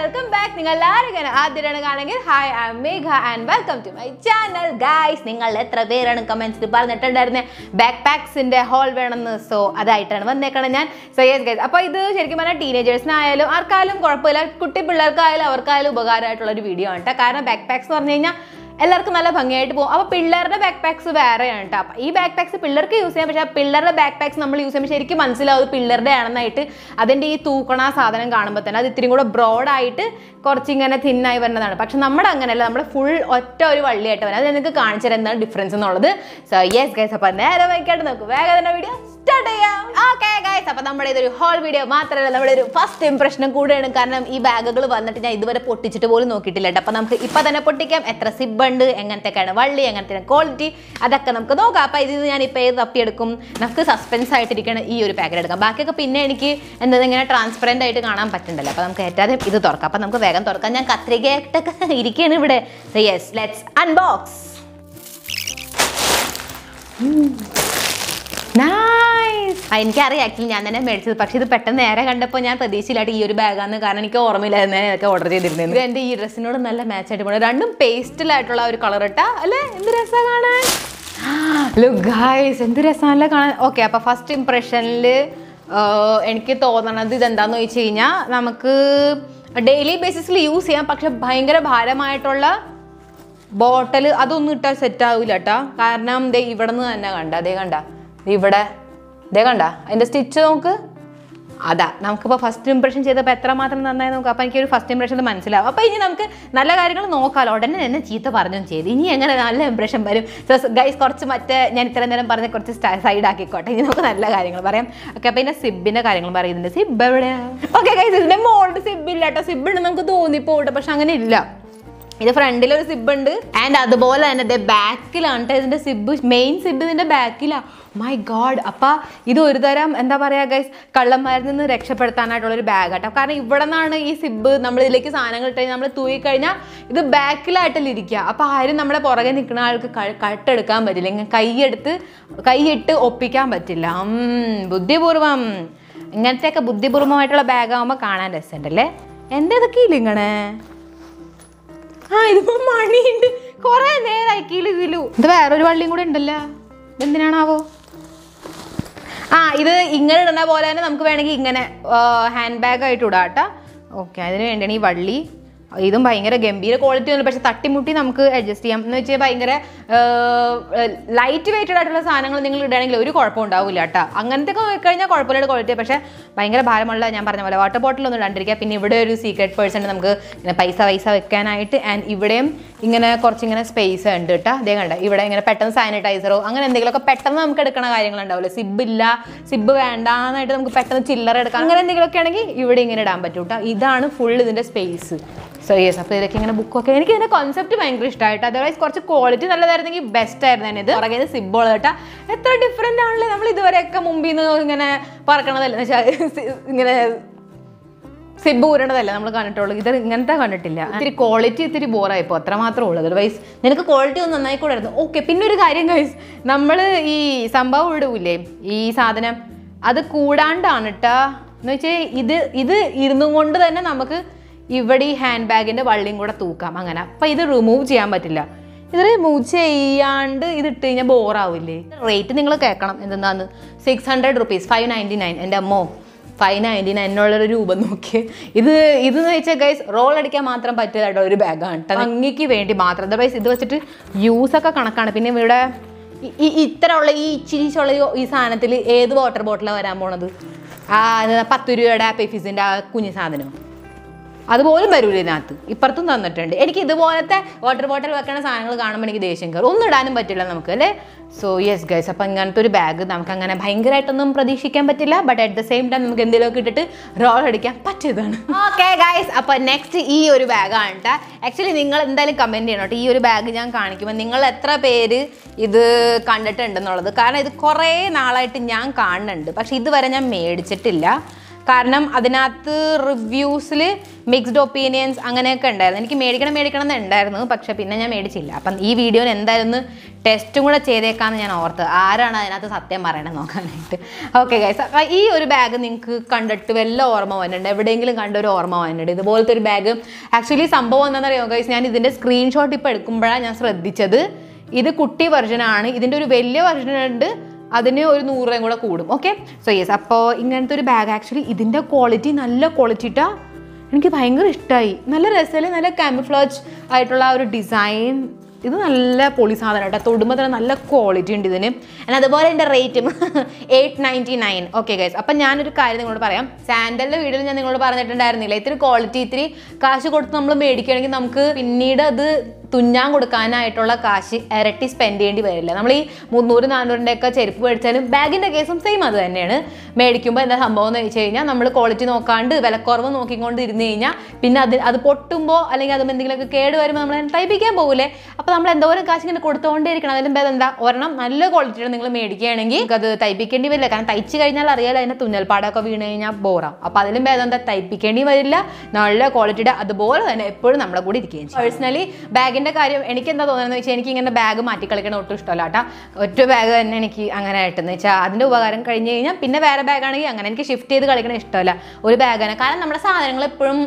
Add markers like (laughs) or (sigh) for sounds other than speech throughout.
Welcome back നിങ്ങൾ എല്ലാവരും ആദ്യമാണ് കാണെങ്കിൽ hi I Megha and welcome to my channel guys നിങ്ങൾ എത്ര പേരാണ് കമൻസിൽ പറഞ്ഞിട്ടുണ്ടായിരുന്നത് ബാക്ക് പാക്സിന്റെ ഹോൾ വേണമെന്ന്. സോ അതായിട്ടാണ് വന്നേക്കണം ഞാൻ. സോ യെസ് ഗൈസ് അപ്പോൾ ഇത് ശരിക്കും പറഞ്ഞാൽ ടീനേജേഴ്സിനായാലും ആർക്കായാലും കുഴപ്പമില്ല. കുട്ടി പിള്ളേർക്കായാലും അവർക്കായാലും ഉപകാരമായിട്ടുള്ള ഒരു വീഡിയോ ആണ് കേട്ടോ കാരണം ബാക്ക് പാക്സ് എന്ന് പറഞ്ഞു കഴിഞ്ഞാൽ എല്ലാവർക്കും നല്ല ഭംഗിയായിട്ട് പോകും. അപ്പോൾ പിള്ളേരുടെ ബാക്ക് പാക്സ് വേറെയാണ് കേട്ടോ അപ്പോൾ ഈ ബാക്ക് പാക്സ് പിള്ളേർക്ക് യൂസ് ചെയ്യാം പക്ഷേ പിള്ളേരുടെ ബാക്ക് പാക്സ് നമ്മൾ യൂസ് ചെയ്യുമ്പോൾ ശരിക്കും മനസ്സിലാവും പിള്ളേരുടെ ആണെന്നായിട്ട് അതിന്റെ ഈ തൂക്കണ സാധനം കാണുമ്പോൾ തന്നെ അത് ഇത്തിരി കൂടെ ബ്രോഡായിട്ട് കുറച്ചിങ്ങനെ തിന്നായി വരുന്നതാണ്. പക്ഷെ നമ്മുടെ അങ്ങനെയല്ല നമ്മൾ ഫുൾ ഒറ്റ ഒരു വള്ളിയായിട്ട് വരാം. അത് നിങ്ങൾക്ക് കാണിച്ചു തരാം എന്താണ് ഡിഫറൻസ് എന്നുള്ളത്. സോ യെസ് ഗൈസ് അപ്പോൾ നേരെ വൈകിട്ട് നോക്കും. വേഗം തന്നെ വീഡിയോ അപ്പോൾ നമ്മുടെ ഇതൊരു ഹോൾ വീഡിയോ മാത്രമല്ല നമ്മുടെ ഒരു ഫസ്റ്റ് ഇംപ്രഷനും കൂടെയാണ്. കാരണം ഈ ബാഗുകൾ വന്നിട്ട് ഞാൻ ഇതുവരെ പൊട്ടിച്ചിട്ട് പോലും നോക്കിയിട്ടില്ല അപ്പൊ നമുക്ക് ഇപ്പൊ തന്നെ പൊട്ടിക്കാം. എത്ര സിബ് ഉണ്ട് എങ്ങനത്തെയൊക്കെയാണ് വള്ളി എങ്ങനത്തെ ക്വാളിറ്റി അതൊക്കെ നമുക്ക് നോക്കാം. അപ്പൊ ഇതിൽ ഞാൻ ഇപ്പൊ ഏത് തപ്പിയെടുക്കും? നമുക്ക് സസ്പെൻസ് ആയിട്ടിരിക്കണം ഈ ഒരു പാക്കറ്റ് എടുക്കാം. ബാക്കിയൊക്കെ പിന്നെ എനിക്ക് എന്താ ഇങ്ങനെ ട്രാൻസ്പെറന്റ് ആയിട്ട് കാണാൻ പറ്റുന്നുണ്ടല്ലോ അപ്പൊ നമുക്ക് ഏറ്റവും ഇത് തുറക്കാം. അപ്പൊ നമുക്ക് വേഗം തുറക്കാം. ഞാൻ കത്രികയായിട്ടൊക്കെ ഇരിക്കുകയാണ് ഇവിടെ. യെസ് ലെറ്റ്സ് അൺബോക്സ് എനിക്കറിയാം. ആക്ച്വലി ഞാൻ തന്നെ മേടിച്ചത്. പക്ഷേ ഇത് പെട്ടെന്ന് നേരെ കണ്ടപ്പോൾ ഞാൻ പ്രതീക്ഷയിലായിട്ട് ഈ ഒരു ബാഗാന്ന് കാരണം എനിക്ക് ഓർമ്മയില്ലായിരുന്നു ഞാൻ ഇതൊക്കെ ഓർഡർ ചെയ്തിരുന്നത് ഇത് എന്റെ ഈ ഡ്രസ്സിനോട് നല്ല മാച്ച് ആയിട്ട് പോകണം രണ്ടും പേസ്റ്റിലായിട്ടുള്ള ഒരു കളർ ഇട്ടാ. അല്ലേ? എന്ത് രസമാണ് കാണാൻ? ലുക്ക് ഗായ്സ് എന്ത് രസമല്ല കാണാൻ. ഓക്കെ അപ്പോൾ ഫസ്റ്റ് ഇമ്പ്രഷനിൽ എനിക്ക് തോന്നണത് ഇതെന്താന്ന് ചോദിച്ചു കഴിഞ്ഞാൽ നമുക്ക് ഡെയിലി ബേസിസിൽ യൂസ് ചെയ്യാം. പക്ഷെ ഭയങ്കര ഭാരമായിട്ടുള്ള ബോട്ടൽ അതൊന്നും ഇട്ടാൽ സെറ്റ് ആവില്ല കേട്ടോ കാരണം ദേ ഇവിടെ നിന്ന് തന്നെ കണ്ട. അതേ കണ്ട. ഇവിടെ ദേ കണ്ട അതിന്റെ സ്റ്റിച്ച് നോക്ക്. അതാ നമുക്കിപ്പോൾ ഫസ്റ്റ് ഇംപ്രഷൻ ചെയ്തപ്പോൾ എത്രമാത്രം നന്നായി നോക്കാം. അപ്പോൾ എനിക്കൊരു ഫസ്റ്റ് ഇംപ്രഷൻ മനസ്സിലാവും. അപ്പോൾ ഇനി നമുക്ക് നല്ല കാര്യങ്ങൾ നോക്കാമല്ലോ ഉടനെ തന്നെ ചീത്ത പറഞ്ഞും ചെയ്ത്. ഇനി എങ്ങനെ നല്ല ഇംപ്രഷൻ വരും? സോ ഗൈസ് കുറച്ച് മറ്റേ ഞാൻ ഇത്ര നേരം പറഞ്ഞ കുറച്ച് സൈഡ് ആക്കിക്കോട്ടെ. ഇനി നമുക്ക് നല്ല കാര്യങ്ങൾ പറയാം. ഓക്കെ അപ്പോൾ ഇതിന്റെ സിബിന്റെ കാര്യങ്ങൾ പറയുന്നുണ്ട്. സിബ് എവിടെയാണ് ഓക്കെ ഗൈസ് ഇതിന്റെ മോളുടെ സിബ് ഇല്ല കേട്ടോ. സിബ് നമുക്ക് തോന്നിപ്പോട്ടെ പക്ഷെ അങ്ങനെ ഇല്ല. ഇത് ഫ്രണ്ടിൽ ഒരു സിബ് ഉണ്ട് ആൻഡ് അതുപോലെ തന്നെ ഇതേ ബാക്കിലാണ് കേട്ടോ ഇതിന്റെ സിബ്. മെയിൻ സിബ് ഇതിന്റെ ബാക്കിലാണ് മൈ ഗോഡ് അപ്പൊ ഇത് ഒരു തരം എന്താ പറയാ ഗൈസ് കള്ളന്മാരിൽ നിന്ന് രക്ഷപ്പെടുത്താനായിട്ടുള്ള ഒരു ബാഗ് കേട്ടോ കാരണം ഇവിടെ നിന്നാണ് ഈ സിബ് നമ്മൾ ഇതിലേക്ക് സാധനങ്ങൾ ഇട്ട് നമ്മൾ തൂയി കഴിഞ്ഞാൽ ഇത് ബാക്കിലായിട്ടല്ല ഇരിക്കുക അപ്പൊ ആരും നമ്മുടെ പുറകെ നിൽക്കുന്ന ആൾക്ക് കട്ടെടുക്കാൻ പറ്റില്ല. ഇങ്ങനെ കൈയെടുത്ത് കൈയിട്ട് ഒപ്പിക്കാൻ പറ്റില്ല. ബുദ്ധിപൂർവം. ഇങ്ങനത്തെയൊക്കെ ബുദ്ധിപൂർവമായിട്ടുള്ള ബാഗ് ആകുമ്പോൾ കാണാൻ രസമുണ്ടല്ലേ? ഇല്ല ഇങ്ങനെ ആ ഇതിപ്പോ മണിയുണ്ട്. കൊറേ നേരായി കിലു കിലു. ഇത് വേറൊരു വള്ളിയും കൂടെ ഉണ്ടല്ലോ. എന്തിനാണാവോ ആ ഇത് ഇങ്ങനെ ഇടുന്ന പോലെ തന്നെ നമുക്ക് വേണമെങ്കിൽ ഇങ്ങനെ ഹാൻഡ് ബാഗ് ആയിട്ട് ഇടാം കേട്ടോ. ഓക്കെ അതിന് വേണ്ടിയാണ് ഈ വള്ളി. ഇതും ഭയങ്കര ഗംഭീര ക്വാളിറ്റി ഒന്നും പക്ഷെ തട്ടിമുട്ടി നമുക്ക് അഡ്ജസ്റ്റ് ചെയ്യാം. എന്ന് വെച്ചാൽ ഭയങ്കര ലൈറ്റ് വെയിറ്റഡ് ആയിട്ടുള്ള സാധനങ്ങൾ നിങ്ങൾ ഇടുകയാണെങ്കിൽ ഒരു കുഴപ്പം ഉണ്ടാവില്ല കേട്ടോ. അങ്ങനത്തെ ഒക്കെ കഴിഞ്ഞാൽ കുഴപ്പമില്ല ക്വാളിറ്റി പക്ഷേ ഭയങ്കര ഭാരമുള്ള ഞാൻ പറഞ്ഞ പോലെ വാട്ടർ ബോട്ടിൽ ഒന്നും ഇടാണ്ടിരിക്കുക. പിന്നെ ഇവിടെ ഒരു സീക്രട്ട് പേഴ്സൺ നമുക്ക് ഇങ്ങനെ പൈസ പൈസ വെക്കാനായിട്ട് ആൻഡ് ഇവിടെയും ഇങ്ങനെ കുറച്ചിങ്ങനെ സ്പേസ് ഉണ്ട് കേട്ടോ. അതേ കണ്ട? ഇവിടെ ഇങ്ങനെ പെട്ടെന്ന് സാനിറ്റൈസറോ അങ്ങനെ എന്തെങ്കിലുമൊക്കെ പെട്ടെന്ന് നമുക്ക് എടുക്കണ കാര്യങ്ങളുണ്ടാവില്ല സിബ് ഇല്ല സിബ് വേണ്ടാന്നായിട്ട് നമുക്ക് പെട്ടെന്ന് ചില്ലറ എടുക്കാം അങ്ങനെ എന്തെങ്കിലുമൊക്കെ ആണെങ്കിൽ ഇവിടെ ഇങ്ങനെ ഇടാൻ പറ്റും കേട്ടോ. ഇതാണ് ഫുൾ ഇതിന്റെ സ്പേസ് യെസ് അപ്പോൾ ഇതൊക്കെ ഇങ്ങനെ ബുക്കൊക്കെ എനിക്ക് ഇതിന്റെ കോൺസെപ്റ്റ് ഭയങ്കര ഇഷ്ടമായിട്ട് അതർവൈസ് കുറച്ച് ക്വാളിറ്റി നല്ലതായിരുന്നെങ്കിൽ ബെസ്റ്റ് ആയിരുന്നു ഇത്. പുറകെ സിബോൾ കേട്ടാ എത്ര ഡിഫറെന്റ് ആണല്ലേ നമ്മൾ ഇതുവരെയൊക്കെ മുമ്പിൽ നിന്ന് ഇങ്ങനെ പറക്കണതല്ല? (laughs) ഇങ്ങനെ സിബ് ഊരണതല്ല നമ്മൾ കണ്ടിട്ടുള്ളൂ. ഇത് ഇങ്ങനത്തെ കണ്ടിട്ടില്ല. ഇത്തിരി ക്വാളിറ്റി ഇത്തിരി ബോറായിപ്പോ അത്ര മാത്രമേ ഉള്ളൂ. അതർവൈസ് നിനക്ക് ക്വാളിറ്റി ഒന്ന് നന്നായി കൂടായിരുന്നു. ഓക്കെ പിന്നെ ഒരു കാര്യം ഗൈസ് നമ്മൾ ഈ സംഭവം ഇടൂലേ? ഈ സാധനം. അത് കൂടാണ്ടാണ് കേട്ടാ എന്ന് വെച്ചാൽ ഇത് ഇത് ഇരുന്നും കൊണ്ട് തന്നെ നമുക്ക് ഇവിടെ ഈ ഹാൻഡ് ബാഗിന്റെ വള്ളിയും കൂടെ തൂക്കാം അങ്ങനെ. അപ്പം ഇത് റിമൂവ് ചെയ്യാൻ പറ്റില്ല. ഇത് റിമൂവ് ചെയ്യാണ്ട് ഇത് ഇട്ട് കഴിഞ്ഞാൽ ബോറാവില്ലേ റേറ്റ് നിങ്ങൾ കേൾക്കണം എന്തെന്നാന്ന്? Six hundred rupees five ninety nine എന്റെ അമ്മോ ഫൈവ് നയന്റി നയനുള്ളൊരു രൂപം നോക്കി ഇത് ഇതെന്ന് വെച്ചാൽ ഗൈസ് റോൾ അടിക്കാൻ മാത്രം പറ്റിയതായിട്ട് ഒരു ബാഗാണ് കേട്ടോ വേണ്ടി മാത്രം. അതർവൈസ് ഇത് വെച്ചിട്ട് യൂസൊക്കെ കണക്കാണ്. പിന്നെ ഇവിടെ ഈ- ഇത്ര ഉള്ള ഈ ഇച്ചിരിച്ചുള്ള ഈ- സാധനത്തിൽ ഏത് വാട്ടർ ബോട്ടിലാണ് വരാൻ പോണത്? പത്ത് രൂപയുടെ പെഫിസിന്റെ ആ കുഞ്ഞു സാധനം. അതുപോലും വരൂല ഇതിനകത്ത്. ഇപ്പുറത്തും തന്നിട്ടുണ്ട്. എനിക്ക് ഇതുപോലത്തെ വാട്ടർ ബോട്ടിൽ വെക്കണ സാധനങ്ങൾ കാണുമ്പോൾ എനിക്ക് ദേഷ്യം കയറും ഒന്നും ഇടാനും പറ്റില്ല നമുക്ക് അല്ലേ? സോ യെസ് ഗൈസ് അപ്പം ഇങ്ങനത്തെ ഒരു ബാഗ് നമുക്ക് അങ്ങനെ ഭയങ്കരമായിട്ടൊന്നും പ്രതീക്ഷിക്കാൻ പറ്റില്ല. But at the same time നമുക്ക് എന്തെങ്കിലുമൊക്കെ ഇട്ടിട്ട് റോൾ അടിക്കാൻ പറ്റിയതാണ്. ഓക്കെ ഗൈസ് അപ്പം നെക്സ്റ്റ് ഈ ഒരു ബാഗാണ് കേട്ടോ ആക്ച്വലി നിങ്ങൾ എന്തായാലും കമന്റ് ചെയ്യണം കേട്ടോ ഈ ഒരു ബാഗ് ഞാൻ കാണിക്കുമ്പോൾ നിങ്ങൾ എത്ര പേര് ഇത് കണ്ടിട്ടുണ്ടെന്നുള്ളത്. കാരണം ഇത് കുറേ നാളായിട്ട് ഞാൻ കാണുന്നുണ്ട്. പക്ഷെ ഇതുവരെ ഞാൻ മേടിച്ചിട്ടില്ല. കാരണം അതിനകത്ത് റിവ്യൂസിൽ മിക്സ്ഡ് ഒപ്പീനിയൻസ് അങ്ങനെയൊക്കെ ഉണ്ടായിരുന്നു. എനിക്ക് മേടിക്കണം മേടിക്കണം എന്നുണ്ടായിരുന്നു പക്ഷേ പിന്നെ ഞാൻ മേടിച്ചില്ല. അപ്പം ഈ വീഡിയോന് എന്തായിരുന്നു ടെസ്റ്റും കൂടെ ചെയ്തേക്കാമെന്ന് ഞാൻ ഓർത്ത്. ആരാണ് അതിനകത്ത് സത്യം പറയണത് നോക്കാനായിട്ട് ഓക്കെ ഗൈസ് അപ്പം ഈ ഒരു ബാഗ് നിങ്ങൾക്ക് കണ്ടിട്ട് വല്ല ഓർമ്മ വന്നിട്ടുണ്ട്? എവിടെയെങ്കിലും കണ്ട ഒരു ഓർമ്മ വന്നിട്ടുണ്ട്? ഇതുപോലത്തെ ഒരു ബാഗ് ആക്ച്വലി സംഭവം എന്താണെന്നറിയോ ഗൈസ് ഞാൻ ഇതിന്റെ സ്ക്രീൻഷോട്ട് ഇപ്പോൾ എടുക്കുമ്പോഴാണ് ഞാൻ ശ്രദ്ധിച്ചത്. ഇത് കുട്ടി വെർഷനാണ് ഇതിന്റെ ഒരു വലിയ വെർഷൻ ഉണ്ട്. അതിന് ഒരു നൂറ് കൂടെ കൂടും. ഓക്കെ സോ യെസ് അപ്പോൾ ഇങ്ങനത്തെ ഒരു ബാഗ് ആക്ച്വലി ഇതിന്റെ ക്വാളിറ്റി നല്ല ക്വാളിറ്റി ഇട്ടാ എനിക്ക് ഭയങ്കര ഇഷ്ടമായി നല്ല രസമല്ലേ? നല്ല കാമിഫ്ലോജ് ആയിട്ടുള്ള ഒരു ഡിസൈൻ ഇത് നല്ല പൊളി സാധനം കേട്ടോ. തൊടുമ്പോൾ തന്നെ നല്ല ക്വാളിറ്റി ഉണ്ട് ഇതിന്. എന്നാൽ അതുപോലെ എന്റെ റേറ്റും eight ninety nine okay guys അപ്പം ഞാനൊരു കാര്യം നിങ്ങളോട് പറയാം. സാൻഡലിന്റെ വീഡിയോയിൽ ഞാൻ നിങ്ങളോട് പറഞ്ഞിട്ടുണ്ടായിരുന്നില്ല? ഇത്തിരി ക്വാളിറ്റി ഇത്തിരി കാശ് കൊടുത്ത് നമ്മൾ മേടിക്കുകയാണെങ്കിൽ നമുക്ക് പിന്നീട് അത് തുന്നാൻ കൊടുക്കാനായിട്ടുള്ള കാശ് ഇരട്ടി സ്പെൻഡ് ചെയ്യേണ്ടി വരില്ല. നമ്മൾ ഈ മുന്നൂറ് നാനൂറിന്റെ ഒക്കെ ചെരുപ്പ് മേടിച്ചാലും ബാഗിന്റെ കേസും സെയിം അത് തന്നെയാണ്. മേടിക്കുമ്പോൾ എന്താ സംഭവം എന്ന് വെച്ച് കഴിഞ്ഞാൽ നമ്മൾ ക്വാളിറ്റി നോക്കാണ്ട് വിലക്കുറവ് നോക്കിക്കൊണ്ട് ഇരുന്ന് കഴിഞ്ഞാൽ പിന്നെ അത് അത് പൊട്ടുമ്പോൾ അല്ലെങ്കിൽ അതും എന്തെങ്കിലുമൊക്കെ കേട് വരുമ്പോൾ നമ്മൾ തയ്പ്പിക്കാൻ പോകില്ലേ അപ്പോൾ നമ്മൾ എന്തോരം കാശ് ഇങ്ങനെ കൊടുത്തുകൊണ്ടേ ഇരിക്കണം അതിലും ഭേദം എന്താ? ഒരെണ്ണം നല്ല ക്വാളിറ്റിയുടെ നിങ്ങൾ മേടിക്കുകയാണെങ്കിൽ അത് തയ്പ്പിക്കേണ്ടി വരില്ല. കാരണം തയ്ച്ച് കഴിഞ്ഞാൽ അറിയാലോ അതിന്റെ തുന്നൽപ്പാടൊക്കെ വീണ് കഴിഞ്ഞാൽ ബോറാം അപ്പോൾ അതിലും ഭേദം എന്താ? തയ്പ്പിക്കേണ്ടി വരില്ല. നല്ല ക്വാളിറ്റിയുടെ അതുപോലെ തന്നെ എപ്പോഴും നമ്മുടെ കൂടി ഇരിക്കുകയും ചെയ്യും പേഴ്സണലി ബാഗിന്റെ കാര്യം എനിക്ക് എന്താ തോന്നുന്നത് വെച്ചാൽ എനിക്ക് ഇങ്ങനെ ബാഗ് മാറ്റി ഒട്ടും ഇഷ്ടമല്ല കേട്ടോ. ഒറ്റ ബാഗ് തന്നെ എനിക്ക് അങ്ങനെ ആയിട്ടെന്ന് വെച്ചാൽ അതിന്റെ ഉപകാരം കഴിഞ്ഞ് കഴിഞ്ഞാൽ പിന്നെ വേറെ ബാഗാണെങ്കിൽ അങ്ങനെ എനിക്ക് ഷിഫ്റ്റ് ചെയ്ത് കളിക്കണ ഇഷ്ടമല്ല. ഒരു ബാഗ് തന്നെ. കാരണം നമ്മുടെ സാധനങ്ങൾ എപ്പോഴും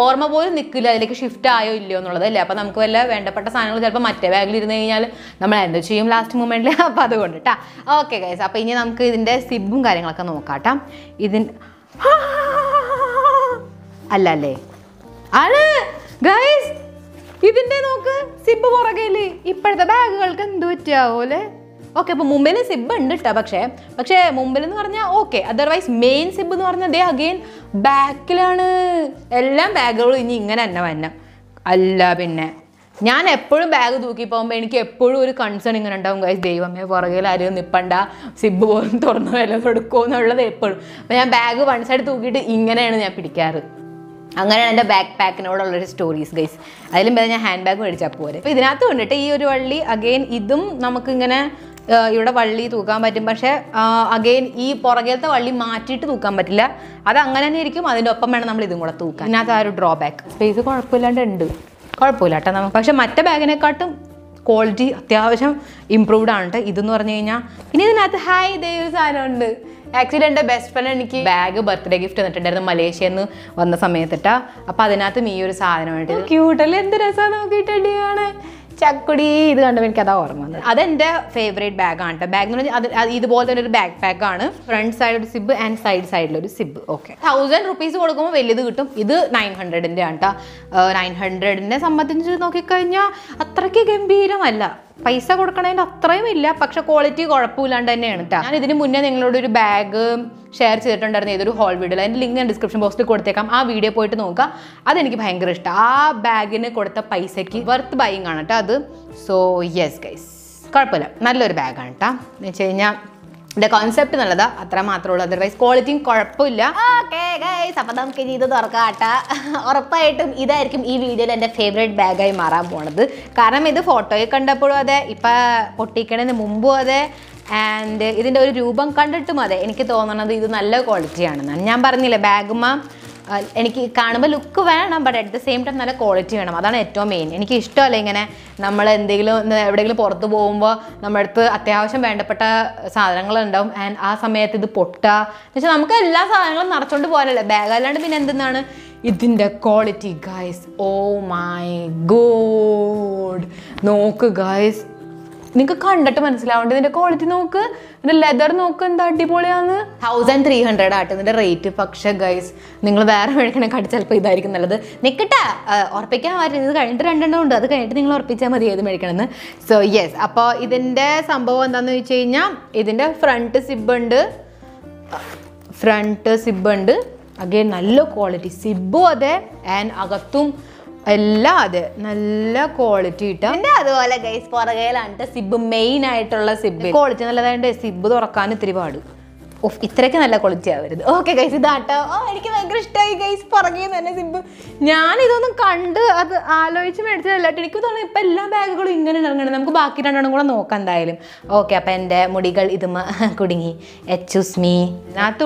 ഓർമ്മ പോലും നിൽക്കില്ല അതിലേക്ക് ഷിഫ്റ്റ് ആയോ ഇല്ലയോ എന്നുള്ളത് അല്ലേ അപ്പോൾ നമുക്ക് വല്ല വേണ്ടപ്പെട്ട സാധനങ്ങൾ ചിലപ്പോൾ മറ്റേ ബാഗിൽ ഇരുന്ന് കഴിഞ്ഞാൽ നമ്മൾ എന്ത് ചെയ്യും ലാസ്റ്റ് മൂമെന്റിൽ അപ്പോൾ അതുകൊണ്ട് കേട്ടോ ഓക്കെ ഗൈസ് അപ്പോൾ ഇനി നമുക്ക് ഇതിന്റെ സിബും കാര്യങ്ങളൊക്കെ നോക്കാം കേട്ടോ ഇതിൻ അല്ല അല്ലേ ആണ്. ഗൈസ് ഇതിന്റെ നോക്ക് സിബ് പുറകേൽ ഇപ്പോഴത്തെ ബാഗുകൾക്ക് എന്ത് പറ്റാവോലെ ഓക്കെ അപ്പോൾ മുമ്പിൽ സിബ് ഉണ്ട് കേട്ടോ പക്ഷേ പക്ഷേ മുമ്പിൽ എന്ന് പറഞ്ഞാൽ ഓക്കെ അതർവൈസ് മെയിൻ സിബ് എന്ന് പറഞ്ഞാൽ അതേ അഗെയിൻ ബാക്കിലാണ്. എല്ലാം ബാഗുകളും ഇനി ഇങ്ങനെ തന്നെ വന്നെ അല്ല പിന്നെ ഞാൻ എപ്പോഴും ബാഗ് തൂക്കി പോകുമ്പോൾ എനിക്ക് എപ്പോഴും ഒരു കൺസേൺ ഇങ്ങനെ ഉണ്ടാവും. ഗൈസ് ദൈവമേ പുറകിൽ ആരും നിപ്പണ്ട. സിബ് പോലും തുറന്നു വല്ലതും എടുക്കുമോ എന്നുള്ളത് എപ്പോഴും. അപ്പോൾ ഞാൻ ബാഗ് വൺ സൈഡ് തൂക്കിയിട്ട് ഇങ്ങനെയാണ് ഞാൻ പിടിക്കാറ്. അങ്ങനെയാണ് എന്റെ ബാക്ക് പാക്കിനോടുള്ളൊരു സ്റ്റോറീസ് ഗൈസ് അതിലും പേര് ഞാൻ ഹാൻഡ് ബാഗ് മേടിച്ചാൽ പോരെ. അപ്പോൾ ഇതിനകത്ത് കൊണ്ടിട്ട് ഈ ഒരു വള്ളി അഗെയിൻ ഇതും നമുക്കിങ്ങനെ ഇവിടെ വള്ളി തൂക്കാൻ പറ്റും. പക്ഷേ അഗെയിൻ ഈ പുറകിലത്തെ വള്ളി മാറ്റിയിട്ട് തൂക്കാൻ പറ്റില്ല. അത് അങ്ങനെ തന്നെ ഇരിക്കും. അതിന്റെ ഒപ്പം വേണം നമ്മൾ ഇതും കൂടെ തൂക്കാൻ. ഇതിനകത്ത് ആ ഒരു ഡ്രോബാക്ക് സ്പേസ് കുഴപ്പമില്ലാണ്ട് ഉണ്ട്. കുഴപ്പമില്ല കേട്ടോ നമുക്ക്. പക്ഷേ മറ്റേ ബാഗിനെക്കാട്ടും ക്വാളിറ്റി അത്യാവശ്യം ഇമ്പ്രൂവ്ഡ് ആണ് കേട്ടോ ഇതെന്ന് പറഞ്ഞു കഴിഞ്ഞാൽ പിന്നെ ഇതിനകത്ത് ഹായ് ഇതേ ഒരു സാധനമുണ്ട്. ആക്ച്വലി എന്റെ ബെസ്റ്റ് ഫ്രണ്ട് എനിക്ക് ബാഗ് ബർത്ത്ഡേ ഗിഫ്റ്റ് തന്നിട്ടുണ്ടായിരുന്നു മലേഷ്യയിൽ നിന്ന് വന്ന സമയത്തിട്ടാ. അപ്പം അതിനകത്തും ഈ ഒരു സാധനമായിട്ട് ക്യൂട്ടല്ലേ എന്ത് രസമാണ് നോക്കിയിട്ടുണ്ട് ചക്കുടി ഇത് കണ്ടപ്പോൾ എനിക്ക് അതാ ഓർമ്മ വന്നത്. അതെന്റെ ഫേവറേറ്റ് ബാഗാണ് കേട്ടോ ബാഗ് എന്ന് പറഞ്ഞാൽ അത് ഇതുപോലെ തന്നെ ഒരു ബാക്ക് പാക്കാണ് ഫ്രണ്ട് സൈഡ് ഒരു സിബ് ആൻഡ് സൈഡ് സൈഡിൽ സൈഡിലൊരു സിബ് ഓക്കെ തൗസൻഡ് റുപ്പീസ് കൊടുക്കുമ്പോൾ വലിയത് കിട്ടും. ഇത് നയൻ ഹൺഡ്രഡിന്റെ ആണ് കേട്ടോ നയൻ ഹൺഡ്രഡിനെ സംബന്ധിച്ച് നോക്കിക്കഴിഞ്ഞാൽ അത്രയ്ക്ക് ഗംഭീരമല്ല. പൈസ കൊടുക്കണതിന്റെ അത്രയും ഇല്ല പക്ഷെ ക്വാളിറ്റി കുഴപ്പമില്ലാണ്ട് തന്നെയാണ് കേട്ടോ ഞാൻ ഇതിന് മുന്നേ നിങ്ങളോട് ഒരു ബാഗ് ഷെയർ ചെയ്തിട്ടുണ്ടായിരുന്നു ഏതൊരു ഹോൾ വീഡിയോ അതിന്റെ ലിങ്ക് ഞാൻ ഡിസ്ക്രിപ്ഷൻ ബോക്സിൽ കൊടുത്തേക്കാം. ആ വീഡിയോ പോയിട്ട് നോക്കുക. അതെനിക്ക് ഭയങ്കര ഇഷ്ടമാണ് ആ ബാഗിന് കൊടുത്ത പൈസയ്ക്ക് വർത്ത് ബൈങ് ആണ് കേട്ടോ അത്. സോ യെസ് ഗൈസ് കുഴപ്പമില്ല. നല്ലൊരു ബാഗാണ് കേട്ടോ എന്ന് വെച്ച് കഴിഞ്ഞാൽ ഇതിന്റെ കോൺസെപ്റ്റ് നല്ലതാ. അത്ര മാത്രമേ ഉള്ളൂ. അതർവൈസ് ക്വാളിറ്റിയും കുഴപ്പമില്ല. ഓക്കെ ഗൈസ് അപ്പം നമുക്ക് ഇനി ഇത് തുറക്കാട്ട ഉറപ്പായിട്ടും ഇതായിരിക്കും ഈ വീഡിയോയിൽ എന്റെ ഫേവറേറ്റ് ബാഗായി മാറാൻ പോണത്. കാരണം ഇത് ഫോട്ടോയിൽ കണ്ടപ്പോഴും അതെ ഇപ്പം പൊട്ടിക്കണതിന് മുമ്പും അതെ ആൻഡ് ഇതിന്റെ ഒരു രൂപം കണ്ടിട്ടും അതെ. എനിക്ക് തോന്നണത് ഇത് നല്ല ക്വാളിറ്റിയാണെന്നാണ് ഞാൻ പറഞ്ഞില്ലേ ബാഗുമ്മ എനിക്ക് കാണുമ്പോൾ ലുക്ക് വേണം but at the same time നല്ല ക്വാളിറ്റി വേണം. അതാണ് ഏറ്റവും മെയിൻ എനിക്ക് ഇഷ്ടമല്ല ഇങ്ങനെ നമ്മൾ എന്തെങ്കിലും എവിടെയെങ്കിലും പുറത്ത് പോകുമ്പോൾ നമ്മുടെ അടുത്ത് അത്യാവശ്യം വേണ്ടപ്പെട്ട സാധനങ്ങൾ ഉണ്ടാവും ആൻഡ് ആ സമയത്ത് ഇത് പൊട്ടുക എന്ന് വെച്ചാൽ നമുക്ക് എല്ലാ സാധനങ്ങളും നിറച്ചുകൊണ്ട് പോകാനല്ലേ? ബാഗ് അല്ലാണ്ട് പിന്നെ എന്തെന്നാണ്? ഇതിന്റെ quality guys oh my God നോക്ക് ഗായ്സ് നിങ്ങൾക്ക് കണ്ടിട്ട് മനസ്സിലാവേണ്ട. ഇതിന്റെ ക്വാളിറ്റി നോക്ക്. ഇതിന്റെ ലെതർ നോക്ക് എന്താ അടിപൊളിയാണ്. തൗസൻഡ് ത്രീ ഹൺഡ്രഡ് ആട്ട് ഇതിന്റെ റേറ്റ് പക്ഷേ ഗൈസ് നിങ്ങൾ വേറെ മേടിക്കണേക്കാട്ട് ചിലപ്പോൾ ഇതായിരിക്കും നല്ലത്. നിൽക്കട്ടെ ഉറപ്പിക്കാൻ പറ്റില്ല ഇത് കഴിഞ്ഞിട്ട് രണ്ടെണ്ണം ഉണ്ട്. അത് കഴിഞ്ഞിട്ട് നിങ്ങൾ ഉറപ്പിച്ചാൽ മതി ഏത് മേടിക്കണമെന്ന് സോ യെസ് അപ്പോൾ ഇതിന്റെ സംഭവം എന്താണെന്ന് വെച്ച് കഴിഞ്ഞാൽ ഇതിന്റെ ഫ്രണ്ട് ഉണ്ട്. ഫ്രണ്ട് സിബ് ഉണ്ട്. അഗൈൻ നല്ല ക്വാളിറ്റി സിബും അതെ. ആൻഡ് അകത്തും എല്ലാം അതെ. നല്ല ക്വാളിറ്റി ഇട്ട പിന്നെ അതുപോലെ ഗൈസ് പുറകയിലാണ് സിബ് മെയിൻ ആയിട്ടുള്ള സിബ് ക്വാളിറ്റി നല്ലതായിട്ട് സിബ് തുറക്കാൻ ഇത്തിരി പാട്. ഓഫ് ഇത്രയ്ക്ക് നല്ല ക്വാളിറ്റി ആവരുത്. ഓക്കെ ഗൈസ് ഇതാട്ടോ. ഓ എനിക്ക് ഭയങ്കര ഇഷ്ടമായി ഗൈസ് പുറകെ തന്നെ സിബ് ഞാൻ ഇതൊന്നും കണ്ട് അത് ആലോചിച്ച് മേടിച്ചതല്ല. കേട്ടോ എനിക്ക് തോന്നുന്നു ഇപ്പം എല്ലാ ബാഗുകളും ഇങ്ങനെ ഇറങ്ങണം. നമുക്ക് ബാക്കി രണ്ടെണ്ണം കൂടെ നോക്കാം എന്തായാലും. ഓക്കെ അപ്പം എന്റെ മുടികൾ ഇതുമ കുടുങ്ങി. എച്ചുസ്മി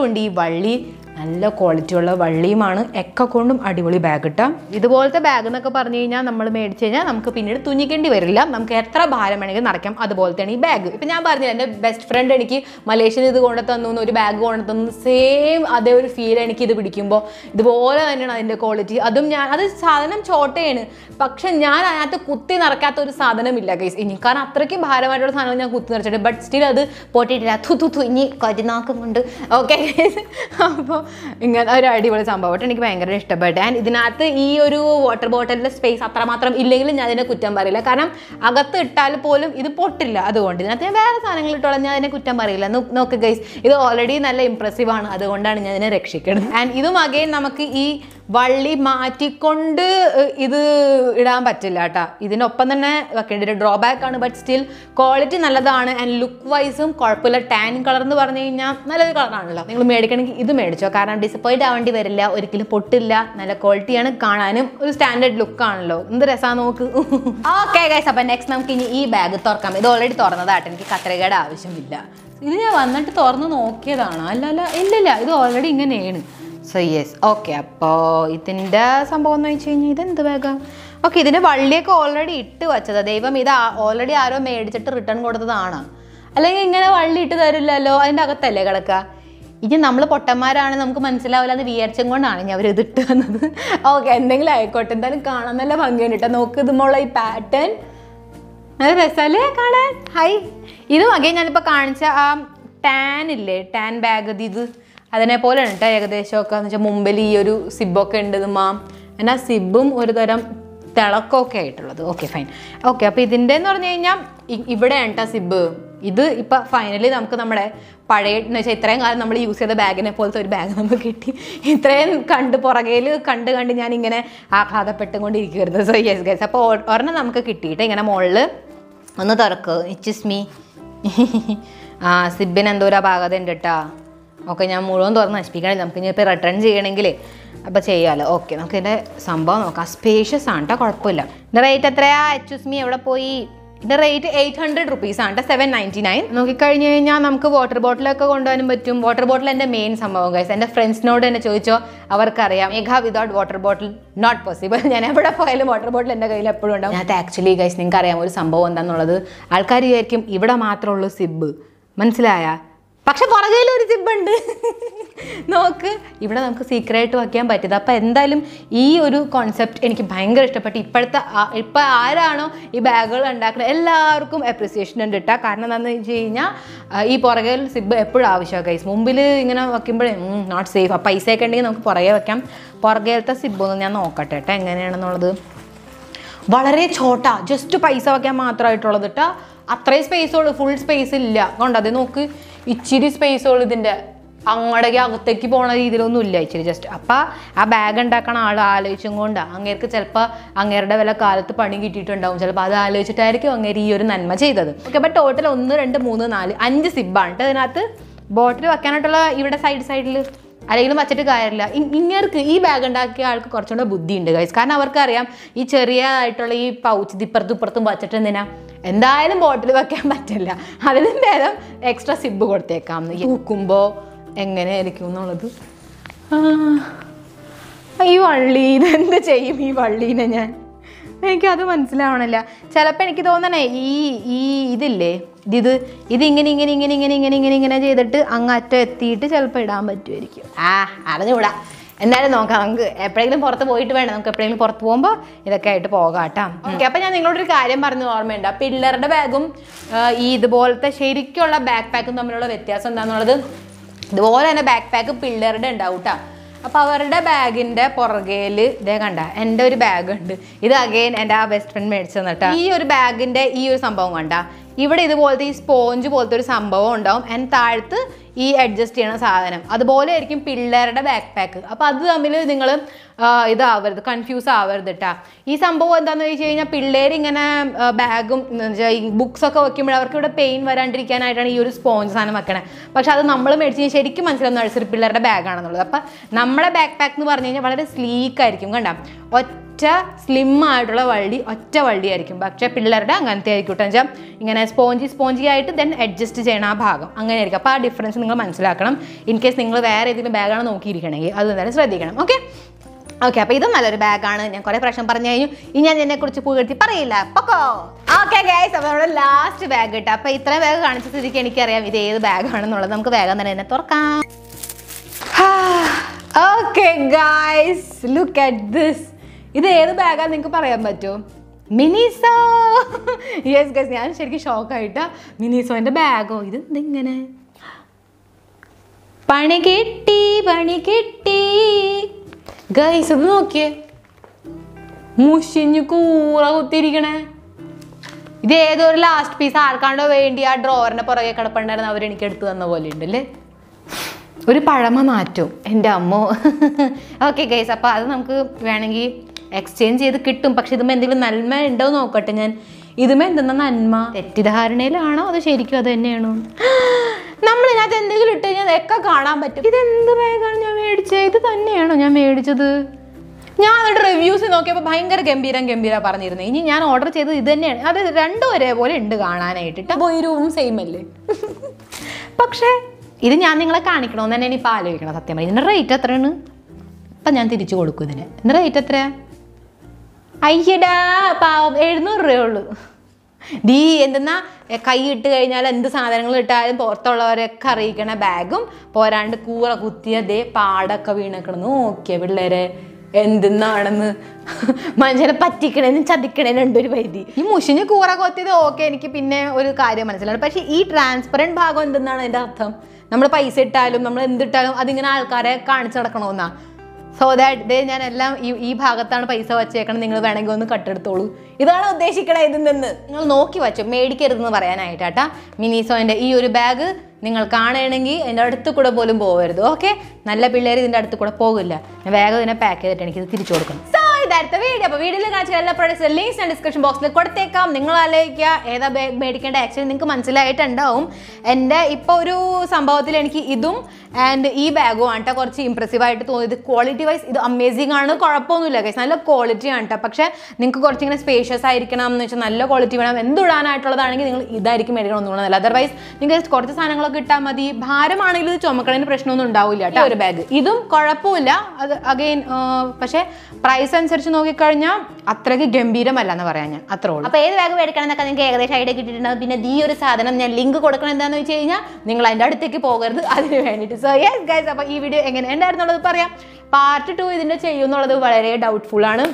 ഉണ്ട് ഈ വള്ളി. നല്ല ക്വാളിറ്റിയുള്ള വള്ളിയുമാണ് ഒക്കെ കൊണ്ടും അടിപൊളി ബാഗ് കിട്ടാം ഇതുപോലത്തെ ബാഗ് എന്നൊക്കെ പറഞ്ഞു കഴിഞ്ഞാൽ നമ്മൾ മേടിച്ച് കഴിഞ്ഞാൽ നമുക്ക് പിന്നീട് തുന്നിക്കേണ്ടി വരില്ല. നമുക്ക് എത്ര ഭാരം വേണമെങ്കിൽ നടക്കാം. അതുപോലത്തെയാണ് ഈ ബാഗ് ഇപ്പം ഞാൻ പറഞ്ഞില്ല എന്റെ ബെസ്റ്റ് ഫ്രണ്ട് എനിക്ക് മലേഷ്യയിൽ ഇത് കൊണ്ടു തന്നു ഒരു ബാഗ് കൊണ്ടു തന്നു സെയിം അതേ ഒരു ഫീൽ എനിക്ക് ഇത് പിടിക്കുമ്പോൾ. ഇതുപോലെ തന്നെയാണ് അതിന്റെ ക്വാളിറ്റി അതും ഞാൻ അത് സാധനം ചോട്ടയാണ്. പക്ഷെ ഞാൻ അതിനകത്ത് കുത്തി നിറക്കാത്ത ഒരു സാധനമില്ല ഗൈസ് ഇനി കാരണം അത്രയ്ക്ക് ഭാരമായിട്ടുള്ള സാധനം ഞാൻ കുത്തി നിറച്ചിട്ട് ബട്ട് സ്റ്റിൽ അത് പൊട്ടിയിട്ടില്ല. തു തു തു ഇനി കരിനാക്കുന്നുണ്ട് ഓക്കെ (laughs) അപ്പോൾ ഇങ്ങനെ ഒരു അടിപൊളി സംഭവമായിട്ട് എനിക്ക് ഭയങ്കര ഇഷ്ടപ്പെട്ടു. ആൻഡ് ഇതിനകത്ത് ഈ ഒരു വാട്ടർ ബോട്ടിലിന്റെ സ്പേസ് അത്രമാത്രം ഇല്ലെങ്കിലും ഞാൻ അതിനെ കുറ്റം പറയില്ല. കാരണം അകത്ത് ഇട്ടാൽ പോലും ഇത് പൊട്ടില്ല അതുകൊണ്ട്. ഇതിനകത്ത് ഞാൻ വേറെ സാധനങ്ങൾ ഇട്ടോളാം ഞാൻ അതിനെ കുറ്റം പറയില്ല. നോക്ക് ഗൈസ് ഇത് ഓൾറെഡി നല്ല ഇമ്പ്രസീവ് ആണ്. അതുകൊണ്ടാണ് ഞാൻ അതിനെ രക്ഷിക്കുന്നത് ആൻഡ് ഇതും അഗൈൻ നമുക്ക് ഈ വള്ളി മാറ്റിക്കൊണ്ട് ഇത് ഇടാൻ പറ്റില്ല കേട്ടോ. ഇതിനൊപ്പം തന്നെ വെക്കേണ്ട ഒരു ഡ്രോബാക്ക് ആണ് ബട്ട് സ്റ്റിൽ ക്വാളിറ്റി നല്ലതാണ് ആൻഡ് ലുക്ക് വൈസും കുഴപ്പമില്ല. ടാൻ കളർ എന്ന് പറഞ്ഞു കഴിഞ്ഞാൽ നല്ലൊരു കളറാണല്ലോ നിങ്ങൾ മേടിക്കണമെങ്കിൽ ഇത് മേടിച്ചോ. കാരണം ഡിസപ്പോയിന്റ് ആവേണ്ടി വരില്ല ഒരിക്കലും പൊട്ടില്ല. നല്ല ക്വാളിറ്റിയാണ് കാണാനും ഒരു സ്റ്റാൻഡേർഡ് ലുക്ക് ആണല്ലോ. എന്ത് രസമാണ് നോക്ക്. ഓക്കെ ഗൈസ് അപ്പം നെക്സ്റ്റ് നമുക്ക് ഇനി ഈ ബാഗ് തുറക്കാം. ഇത് ഓൾറെഡി തുറന്നതായിട്ട് എനിക്ക് കത്രകയുടെ ആവശ്യമില്ല. ഇത് ഞാൻ വന്നിട്ട് തുറന്ന് നോക്കിയതാണ്. അല്ല അല്ല ഇല്ലില്ല ഇത് ഓൾറെഡി ഇങ്ങനെയാണ്. സോ യെസ് ഓക്കെ അപ്പോൾ ഇതിന്റെ സംഭവം എന്ന് വെച്ച് കഴിഞ്ഞാൽ ഇതെന്ത് വേഗം? ഓക്കെ ഇതിന്റെ വള്ളിയൊക്കെ ഓൾറെഡി ഇട്ട് വെച്ചത്. ദൈവം ഇത് ഓൾറെഡി ആരോ മേടിച്ചിട്ട് റിട്ടേൺ കൊടുത്തതാണ്. അല്ലെങ്കിൽ ഇങ്ങനെ വള്ളി ഇട്ട് തരില്ലല്ലോ അതിന്റെ അകത്തല്ലേ കിടക്കുക? ഇനി നമ്മൾ പൊട്ടന്മാരാണ് നമുക്ക് മനസ്സിലാവില്ല അത് വിചാരിച്ചും കൊണ്ടാണ് ഞാൻ അവർ ഇതിട്ട് വന്നത് ഓക്കെ എന്തെങ്കിലും ആയിക്കോട്ടെ എന്തായാലും കാണാൻ നല്ല ഭംഗിയുണ്ട് കേട്ടോ നോക്ക് ഇതുമുള്ള ഈ പാറ്റേൺ നല്ല രസമല്ലേ കാണാൻ? ഹൈ ഇതും അകെ ഞാനിപ്പോൾ കാണിച്ച ആ ടാൻ ഇല്ലേ? ടാൻ ബാഗ് ഇത്. അതിനെ കേട്ടോ ഏകദേശമൊക്കെ. എന്ന് വെച്ചാൽ മുമ്പിൽ ഈ ഒരു സിബൊക്കെ ഉണ്ട് മാം എന്നാൽ സിബും ഒരു തരം തിളക്കമൊക്കെ ആയിട്ടുള്ളത്. ഓക്കെ ഫൈൻ ഓക്കെ അപ്പോൾ ഇതിന്റെ എന്ന് പറഞ്ഞു കഴിഞ്ഞാൽ ഇവിടെ കേട്ടോ സിബ്. ഇത് ഇപ്പം ഫൈനലി നമുക്ക് നമ്മുടെ പഴയ എന്ന് വെച്ചാൽ ഇത്രയും കാലം നമ്മൾ യൂസ് ചെയ്ത ബാഗിനെ പോലത്തെ ഒരു ബാഗ് നമുക്ക് കിട്ടി. ഇത്രയും കണ്ട് പുറകേൽ കണ്ട് കണ്ട് ഞാൻ ഇങ്ങനെ ആഹ്ലാദപ്പെട്ടുകൊണ്ടിരിക്കുമായിരുന്നു സോ യെസ് ഗൈസ് അപ്പോൾ ഒരെണ്ണം നമുക്ക് കിട്ടിയിട്ട് ഇങ്ങനെ മുകളിൽ ഒന്ന് തുറക്കുക ഇച്ചിസ്മി (laughs) ആ സിബിന് എന്തോരാ ഭാഗത ഉണ്ട് കേട്ടാ ഓക്കെ ഞാൻ മുഴുവൻ തുറന്ന് നശിപ്പിക്കണില്ല നമുക്ക് ഇനിയിപ്പോൾ റിട്ടേൺ ചെയ്യണമെങ്കിൽ അപ്പോൾ ചെയ്യാമല്ലോ ഓക്കെ നമുക്ക് ഇതിന്റെ സംഭവം നോക്കാം. സ്പേഷ്യസ് ആണ് കേട്ടോ കുഴപ്പമില്ല. ഇതിന്റെ റേറ്റ് എത്രയാ? എച്ചുസ് മീ എവിടെ പോയി? ഇതിന്റെ റേറ്റ് എയ്റ്റ് ഹൺഡ്രഡ് റുപ്പീസ് ആണ് സെവൻ നയന്റി നയൻ നോക്കിക്കഴിഞ്ഞ് കഴിഞ്ഞാൽ നമുക്ക് വാട്ടർ ബോട്ടിലൊക്കെ കൊണ്ടുപോകാനും പറ്റും. വാട്ടർ ബോട്ടിൽ എന്റെ മെയിൻ സംഭവം കഴിച്ചു എന്റെ ഫ്രണ്ട്സിനോട് തന്നെ ചോദിച്ചോ അവർക്കറിയാം. Megha without water bottle not possible ഞാൻ എവിടെ പോയാലും വാട്ടർ ബോട്ടിൽ എന്റെ കയ്യിൽ എപ്പോഴും ഉണ്ടാവും. അത് ആക്ച്വലി ഗൈസ് നിങ്ങൾക്ക് അറിയാം ഒരു സംഭവം എന്താണെന്നുള്ളത് ആൾക്കാർ വിചാരിക്കും ഇവിടെ മാത്രമുള്ളൂ സിബ്. മനസ്സിലായ? പക്ഷെ പുറകയിൽ ഒരു സിബുണ്ട് നോക്ക് ഇവിടെ നമുക്ക് സീക്രട്ട് വയ്ക്കാൻ പറ്റിയത്. അപ്പം എന്തായാലും ഈ ഒരു കോൺസെപ്റ്റ് എനിക്ക് ഭയങ്കര ഇഷ്ടപ്പെട്ടു. ഇപ്പോഴത്തെ ഇപ്പം ആരാണോ ഈ ബാഗുകൾ ഉണ്ടാക്കുന്നത് എല്ലാവർക്കും അപ്രിസിയേഷൻ ഉണ്ട് കേട്ടോ കാരണം എന്താണെന്ന് വെച്ച് കഴിഞ്ഞാൽ ഈ പുറകിൽ സിബ് എപ്പോഴും ആവശ്യമാണ് കൈസ് മുമ്പിൽ ഇങ്ങനെ വയ്ക്കുമ്പോഴേ നോട്ട് സേഫ് ആ പൈസയൊക്കെ ഉണ്ടെങ്കിൽ നമുക്ക് പുറകെ വയ്ക്കാം പുറകേലത്തെ സിബ് ഒന്ന് ഞാൻ നോക്കട്ടെ കേട്ടോ എങ്ങനെയാണെന്നുള്ളത്. വളരെ ചോട്ട. ജസ്റ്റ് പൈസ വയ്ക്കാൻ മാത്രമായിട്ടുള്ളത് കേട്ടോ അത്രയും സ്പേസ് ഉള്ളു. ഫുൾ സ്പേസ് ഇല്ല. കൊണ്ടത് നോക്ക്. ഇച്ചിരി സ്പേസ് ഉള്ളു ഇതിന്റെ അങ്ങടേക്ക് അകത്തേക്ക് പോണ രീതിയിലൊന്നും ഇല്ല ഇച്ചിരി ജസ്റ്റ് അപ്പം ആ ബാഗ് ഉണ്ടാക്കണ ആൾ ആലോചിച്ചും കൊണ്ട്. അങ്ങേർക്ക് ചിലപ്പോൾ അങ്ങേരുടെ വില കാലത്ത് പണി കിട്ടിയിട്ടുണ്ടാവും. ചിലപ്പോൾ അത് ആലോചിച്ചിട്ടായിരിക്കും അങ്ങേര് ഈ ഒരു നന്മ ചെയ്തത്. ഓക്കെ അപ്പം ടോട്ടൽ ഒന്ന് രണ്ട് മൂന്ന് നാല് അഞ്ച് സിബാണ് അതിനകത്ത് ബോട്ടിൽ വെക്കാനായിട്ടുള്ള ഇവിടെ സൈഡ് സൈഡിൽ ആരെങ്കിലും വച്ചിട്ട് കാര്യമില്ല. ഇങ്ങനെക്ക് ഈ ബാഗ് ഉണ്ടാക്കിയ ആൾക്ക് കുറച്ചുകൂടെ ബുദ്ധിയുണ്ട് ഗൈസ് കാരണം അവർക്കറിയാം ഈ ചെറിയ ആയിട്ടുള്ള ഈ പൗച്ച് ഇപ്പുറത്തും ഇപ്പുറത്തും വച്ചിട്ട് എന്തിനാ? എന്തായാലും ബോട്ടിൽ വെക്കാൻ പറ്റില്ല. അതിലും നേരം എക്സ്ട്രാ സിബ് കൊടുത്തേക്കാം. തൂക്കുമ്പോൾ എങ്ങനെയായിരിക്കും എന്നുള്ളത്? ഈ വള്ളി ഇതെന്ത് ചെയ്യും ഈ വള്ളീനെ ഞാൻ? എനിക്കത് മനസ്സിലാവണില്ല. ചിലപ്പോൾ എനിക്ക് തോന്നണേ ഈ ഈ ഇതില്ലേ? ഇത് ഇത് ഇങ്ങനെ ഇങ്ങനെ ഇങ്ങനെ ഇങ്ങനെ ഇങ്ങനെ ഇങ്ങനെ ചെയ്തിട്ട് അങ്ങ് അറ്റം എത്തിയിട്ട് ചിലപ്പോൾ ഇടാൻ പറ്റുമായിരിക്കും. ആ അറിഞ്ഞുകൂടാ എന്തായാലും നോക്കാം നമുക്ക് എപ്പോഴെങ്കിലും പുറത്ത് പോയിട്ട് വേണം. നമുക്ക് എപ്പോഴെങ്കിലും പുറത്ത് പോകുമ്പോൾ ഇതൊക്കെ ആയിട്ട് പോകാം കേട്ടോ. ഓക്കെ അപ്പം ഞാൻ നിങ്ങളോടൊരു കാര്യം പറഞ്ഞു ഓർമ്മയുണ്ട്. ആ പിള്ളേരുടെ ബാഗും ഈ ഇതുപോലത്തെ ശരിക്കുള്ള ബാക്ക് പാക്കും തമ്മിലുള്ള വ്യത്യാസം എന്താണെന്നുള്ളത് ഇതുപോലെ തന്നെ ബാക്ക് പാക്ക് പിള്ളേരുടെ ഉണ്ടാവും കേട്ടോ. അപ്പോൾ അവരുടെ ബാഗിന്റെ പുറകേൽ ഇതേ കണ്ട എന്റെ ഒരു ബാഗ് ഉണ്ട്. ഇത് അഗെയിൻ എന്റെ ആ ബെസ്റ്റ് ഫ്രണ്ട് മേടിച്ചു തന്നിട്ടാ. ഈ ഒരു ബാഗിന്റെ ഈ ഒരു സംഭവം കണ്ട. ഇവിടെ ഇതുപോലത്തെ ഈ സ്പോഞ്ച് പോലത്തെ ഒരു സംഭവം ഉണ്ടാവും. ആൻഡ് താഴത്ത് ഈ അഡ്ജസ്റ്റ് ചെയ്യണ സാധനം. അതുപോലെ ആയിരിക്കും പിള്ളേരുടെ ബാക്ക് പാക്ക് അപ്പോൾ അത് തമ്മിൽ നിങ്ങൾ ഇതാവരുത് കൺഫ്യൂസ് ആവരുത് കേട്ടാ ഈ സംഭവം എന്താണെന്ന് വെച്ച് കഴിഞ്ഞാൽ പിള്ളേർ ഇങ്ങനെ ബാഗും ഈ ബുക്സ് ഒക്കെ വെക്കുമ്പോൾ അവർക്ക് ഇവിടെ പെയിൻ വരാണ്ടിരിക്കാനായിട്ടാണ് ഈ ഒരു സ്പോഞ്ച് സാധനം വെക്കണേ. പക്ഷെ അത് നമ്മൾ മേടിച്ച് ശരിക്കും മനസ്സിലാവുന്ന നഴ്സറി പിള്ളേരുടെ ബാഗാണെന്നുള്ളത് അപ്പം നമ്മുടെ ബാക്ക് പാക്ക് എന്ന് പറഞ്ഞു കഴിഞ്ഞാൽ വളരെ സ്ലീക്കായിരിക്കും കണ്ട? ഒറ്റ ഒറ്റ സ്ലിം ആയിട്ടുള്ള വള്ളി ഒറ്റ വള്ളി ആയിരിക്കും പക്ഷേ പിള്ളേരുടെ അങ്ങനത്തെ ആയിരിക്കും കേട്ടോ വെച്ചാൽ ഇങ്ങനെ സ്പോഞ്ചി സ്പോഞ്ചി ആയിട്ട് ദെൻ അഡ്ജസ്റ്റ് ചെയ്യണം ആ ഭാഗം. അങ്ങനെ ആയിരിക്കും. അപ്പോൾ ആ ഡിഫറൻസ് നിങ്ങൾ മനസ്സിലാക്കണം. ഇൻ കേസ് നിങ്ങൾ വേറെ ഏതെങ്കിലും ബാഗാണ് നോക്കിയിരിക്കണമെങ്കിൽ അത് എന്തായാലും ശ്രദ്ധിക്കണം. ഓക്കെ ഓക്കെ അപ്പോൾ ഇതും നല്ലൊരു ബാഗാണ് ഞാൻ കുറേ പ്രാവശ്യം പറഞ്ഞു കഴിഞ്ഞു. ഇനി ഞാൻ എന്നെ കുറിച്ച് പുകഴ്ത്തി പറയില്ല. പൊക്കോ? ഓക്കെ ഗൈസ് അപ്പോൾ നമ്മുടെ ലാസ്റ്റ് ബാഗ് കിട്ടും അപ്പോൾ ഇത്ര ബാഗ് കാണിച്ച സ്ഥിതിക്ക് എനിക്കറിയാം ഇത് ഏത് ബാഗാണെന്നുള്ളത് നമുക്ക് വേഗം തന്നെ എന്നെ തുറക്കാം. Okay guys look at this ഇത് ഏത് ബാഗാന്ന് നിങ്ങൾക്ക് പറയാൻ പറ്റുമോ മിനിസോ. യെസ് ഗസ് ഞാൻ ശരിക്കും ഷോക്കായിട്ട മിനിസോന്റെ ബാഗോ? ഇത് എന്തിങ്ങനെ? പണി കിട്ടി പണി കിട്ടി. ഗൈസ് ഇത് നോക്കിയേ. മുഷിഞ്ഞ് കൂറ കുത്തിരിക്കണേ ഇത് ഏതോ ഒരു ലാസ്റ്റ് പീസ് ആർക്കാണ്ടോ വേണ്ടി ആ ഡ്രോവറിന്റെ പുറകെ കിടപ്പുണ്ടായിരുന്നു അവർ എനിക്ക് എടുത്തു തന്ന പോലെ ഉണ്ടല്ലേ? ഒരു പഴമ മാറ്റോ എന്റെ അമ്മോ. ഓക്കെ ഗൈസ് അപ്പോൾ അത് നമുക്ക് വേണമെങ്കിൽ എക്സ്ചേഞ്ച് ചെയ്ത് കിട്ടും. പക്ഷെ ഇതുമ്പോൾ എന്തെങ്കിലും നന്മ ഉണ്ടോ നോക്കട്ടെ ഞാൻ. ഇതുമേ എന്തെന്ന നന്മ? തെറ്റിദ്ധാരണയിലാണോ അത് ശരിക്കും അത് തന്നെയാണോ? (gasps) നമ്മൾ ഇതിനകത്ത് എന്തെങ്കിലും ഇട്ട് കഴിഞ്ഞാൽ ഒക്കെ കാണാൻ പറ്റും. ഇതെന്ത് ബാഗാണ് ഞാൻ മേടിച്ചത്? ഇത് തന്നെയാണോ ഞാൻ മേടിച്ചത്? ഞാൻ അതിന്റെ റിവ്യൂസ് നോക്കിയപ്പോൾ ഭയങ്കര ഗംഭീരം ഗംഭീര പറഞ്ഞിരുന്നു. ഇനി ഞാൻ ഓർഡർ ചെയ്തത് ഇത് തന്നെയാണ്. അത് രണ്ടും ഒരേപോലെ ഉണ്ട് കാണാനായിട്ട് ബോയിരവും സെയിം അല്ലേ? (laughs) പക്ഷേ ഇത് ഞാൻ നിങ്ങളെ കാണിക്കണമെന്ന് തന്നെ ഇപ്പോൾ ആലോചിക്കണം സത്യം ഇതിന്റെ റേറ്റ് എത്രയാണ്? അപ്പം ഞാൻ തിരിച്ചു കൊടുക്കും ഇതിന്. ഇതിന്റെ റേറ്റ് എത്രയാ? അയ്യടാ പാവം എഴുന്നൂറ് രൂപയേ ഉള്ളൂ. ഡീ എന്തെന്നാ കൈ ഇട്ട് കഴിഞ്ഞാൽ എന്ത് സാധനങ്ങൾ ഇട്ടാലും പുറത്തുള്ളവരൊക്കെ അറിയിക്കണ ബാഗും പോരാണ്ട് കൂറ കുത്തിയതേ പാടൊക്കെ വീണക്കണം. നോക്കിയ പിള്ളേരെ എന്തെന്നാണെന്ന്. മനുഷ്യനെ പറ്റിക്കണേനും ചതിക്കണേനും ഉണ്ട് ഒരു പരിധി. ഈ മുഷിഞ്ഞ് കൂറ കൊത്തിയത് ഓക്കെ എനിക്ക് പിന്നെ ഒരു കാര്യം മനസ്സിലാണ് പക്ഷേ ഈ ട്രാൻസ്പെറന്റ് ഭാഗം എന്തെന്നാണ് അതിന്റെ അർത്ഥം? നമ്മൾ പൈസ ഇട്ടാലും നമ്മൾ എന്തിട്ടാലും അതിങ്ങനെ ആൾക്കാരെ കാണിച്ചു നടക്കണമെന്നാ സോ ദാറ്റ് ദേ ഞാൻ എല്ലാം ഈ ഈ ഭാഗത്താണ് പൈസ വച്ചേക്കണം നിങ്ങൾ വേണമെങ്കിൽ ഒന്ന് കട്ടെടുത്തോളൂ. ഇതാണ് ഉദ്ദേശിക്കണേ ഇതിൽ നിന്ന്. നിങ്ങൾ നോക്കി വച്ചു. മേടിക്കരുതെന്ന് പറയാനായിട്ടാട്ടാ. മിനിസോന്റെ ഈ ഒരു ബാഗ് നിങ്ങൾ കാണുകയാണെങ്കിൽ എന്റെ അടുത്ത് കൂടെ പോലും പോകരുത് ഓക്കെ നല്ല പിള്ളേർ ഇതിന്റെ അടുത്ത് കൂടെ പോകില്ല. ഞാൻ വേഗം ഇതിനെ പാക്ക് ചെയ്തിട്ട് എനിക്ക് ഇത് തിരിച്ചു കൊടുക്കണം. സോ ഇതായിരത്തെ വീഡിയോ അപ്പോൾ വീഡിയോയിൽ കാണിച്ച എല്ലാ പ്രൊഡക്ട്സ് ലിങ്ക്സ് ഞാൻ ഡിസ്ക്രിപ്ഷൻ ബോക്സിൽ കൊടുത്തേക്കാം. നിങ്ങൾ ആലോചിക്കുക ഏതാ മേടിക്കേണ്ട ആക്ച്വലി നിങ്ങൾക്ക് മനസ്സിലായിട്ടുണ്ടാവും. എന്റെ ഇപ്പോൾ ഒരു സംഭവത്തിൽ എനിക്ക് ഇതും ആൻഡ് ഈ ബാഗും ആണ്ട്ട്ട ട്ടോ കുറച്ച് ഇമ്പ്രസീവ് ആയിട്ട് തോന്നിയത്. ക്വാളിറ്റി വൈസ് ഇത് അമേസിംഗ് ആണ്. കുഴപ്പമൊന്നുമില്ല കേസ് നല്ല ക്വാളിറ്റി ആണ് കേട്ടോ പക്ഷേ നിങ്ങൾക്ക് കുറച്ചിങ്ങനെ സ്പേഷ്യസ് ആയിരിക്കണം എന്ന് വെച്ചാൽ നല്ല ക്വാളിറ്റി വേണം. എന്തിടാനായിട്ടുള്ളതാണെങ്കിൽ നിങ്ങൾ ഇതായിരിക്കും മേടിക്കണം ഒന്നുകൂടെ നല്ല അതർവൈസ് നിങ്ങൾക്ക് കുറച്ച് സാധനങ്ങളൊക്കെ ഇട്ടാൽ മതി. ഭാരമാണെങ്കിലും ഇത് ചുമക്കണതിന് പ്രശ്നമൊന്നും ഉണ്ടാവില്ല കേട്ടോ ഒരു ബാഗ് ഇതും കുഴപ്പമില്ല. അത് അഗെയിൻ പക്ഷേ പ്രൈസ് അനുസരിച്ച് നോക്കിക്കഴിഞ്ഞാൽ അത്രയ്ക്ക് ഗംഭീരമല്ല എന്ന് പറയാൻ ഞാൻ. അത്ര ഉള്ളൂ. അപ്പോൾ ഏത് ബാഗ് മേടിക്കണം എന്നൊക്കെ നിങ്ങൾക്ക് ഏകദേശം ഐഡിയ കിട്ടിയിട്ടുണ്ടാവും. പിന്നെ ഈ ഒരു സാധനം ഞാൻ ലിങ്ക് കൊടുക്കണം എന്താണെന്ന് വെച്ച് കഴിഞ്ഞാൽ നിങ്ങൾ അതിന്റെ അടുത്തേക്ക് പോകരുത്. അതിന് വേണ്ടിയിട്ട് സോ യെസ് ഗൈസ് അപ്പോൾ ഈ വീഡിയോ എങ്ങനെ ഉണ്ടായിരുന്നുള്ളത് പറയാം. പാർട്ട് ടു ഇതിന്റെ ചെയ്യുമെന്നുള്ളത് വളരെ ഡൗട്ട്ഫുൾ ആണ്.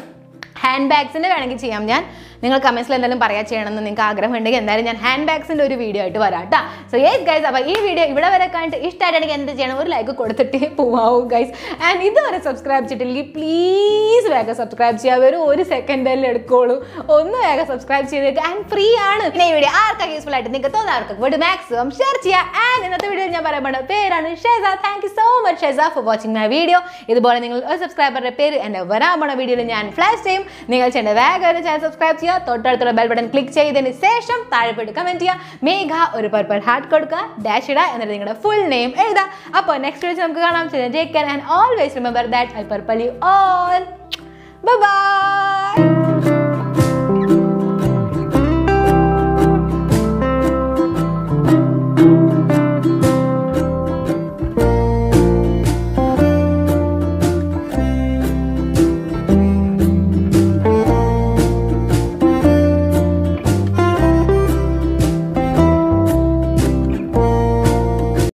ഹാൻഡ് ബാഗ്സിന്റെ വേണമെങ്കിൽ ചെയ്യാം ഞാൻ. നിങ്ങൾ കമൻസിൽ എന്തെങ്കിലും പറയാ ചെയ്യണമെന്ന് നിങ്ങൾക്ക് ആഗ്രഹം ഉണ്ടെങ്കിൽ എന്തായാലും ഞാൻ ഹാൻഡ് ബാഗ്സിന്റെ ഒരു വീഡിയോ ആയിട്ട് വരാം കേട്ടോ സോ യെസ് ഗൈസ് അപ്പോൾ ഈ വീഡിയോ ഇവിടെ വരെ കണ്ടിട്ട് ഇഷ്ടമായിട്ടാണെങ്കിൽ എന്ത് ചെയ്യണം? ഒരു ലൈക്ക് കൊടുത്തിട്ട് പോവാവും ഗൈസ് ആൻഡ് ഇതുവരെ സബ്സ്ക്രൈബ് ചെയ്തിട്ടില്ലെങ്കിൽ പ്ലീസ് വേഗം സബ്സ്ക്രൈബ് ചെയ്യാം. വെറും ഒരു സെക്കൻഡ് അല്ലേ എടുക്കുള്ളൂ. ഒന്ന് വേഗം സബ്സ്ക്രൈബ് ചെയ്തേക്ക് ആൻഡ് ഫ്രീ ആണ്. പിന്നെ ഈ വീഡിയോ ആർക്കൊക്കെ യൂസ്ഫുൾ ആയിട്ട് നിങ്ങൾക്ക് തോന്നാർക്ക് വീഡിയോ മാക്സിമം ഷെയർ ചെയ്യുക ആൻഡ് ഇന്നത്തെ വീഡിയോ ഞാൻ പറയാൻ പോണ പേരാണ് ഷെസ. താങ്ക് യു സോ മച്ച് ഷെസ ഫോർ വാച്ചിങ് മൈ വീഡിയോ ഇതുപോലെ നിങ്ങൾ ഒരു സബ്സ്ക്രൈബറുടെ പേര് എന്റെ വരാൻ പോണ വീഡിയോയിൽ ഞാൻ ഫ്ലാഷ് ചെയ്യും. നിങ്ങൾ ചെയ്യേണ്ട വേഗം ചാനൽ സബ്സ്ക്രൈബ് ചെയ്യുക തൊട്ടടുത്തുള്ള ബെൽ ബട്ടൺ ക്ലിക്ക് ചെയ്തതിന് ശേഷം താഴെ പോയിട്ട് കമന്റ് ചെയ്യുക. മേഘ ഒരു പർപ്പിൾ ഹാർട്ട് കൊടുക്കുക. ഡാഷ് ഇടുക എന്നിട്ട് നിങ്ങളുടെ ഫുൾ നെയിം എഴുതുക. അപ്പോൾ നെക്സ്റ്റ് വീഡിയോ നമുക്ക് കാണാം. Take care and always remember that I purple you all bye